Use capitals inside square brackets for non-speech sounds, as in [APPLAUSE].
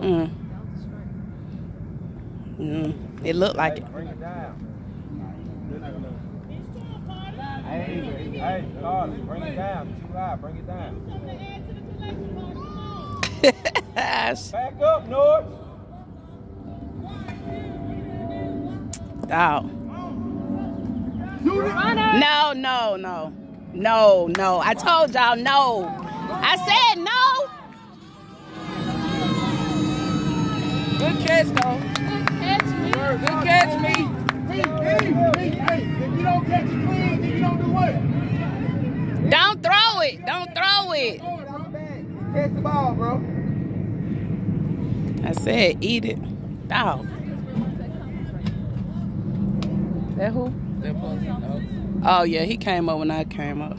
Mm. Mm. It looked like Hey, it. bring it down. Hey, hey, Carly, bring it down. Too loud. Bring it down. [LAUGHS] Back up, North. Dog. No, no, no. No, no. I told y'all no. I said no. Good catch, though. Good catch, me. Hey, hey, hey, hey, if you don't catch it clean, then you don't do what? Don't throw it. Don't throw it. Catch the ball, bro. I said eat it. Dog. That who? That post. Oh yeah, he came up when I came up.